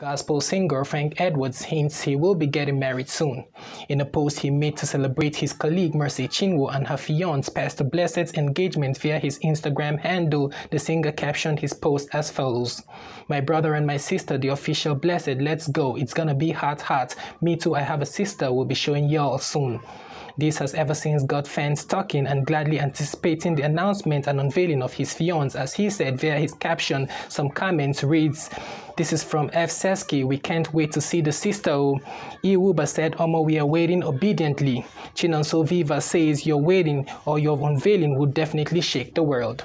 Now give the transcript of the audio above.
Gospel singer Frank Edwards hints he will be getting married soon. In a post he made to celebrate his colleague Mercy Chinwo and her fiancé Pastor Blessed's engagement via his Instagram handle, the singer captioned his post as follows. My brother and my sister, the official Blessed, let's go. It's gonna be hot hot. Me too, I have a sister, we'll be showing y'all soon. This has ever since got fans talking and gladly anticipating the announcement and unveiling of his fiancé as he said via his caption. Some comments reads, this is from F. Seski. We can't wait to see the sister. Oh. Iwuba said, Omo, we are waiting obediently. Chinonso Viva says, Your waiting or your unveiling would definitely shake the world.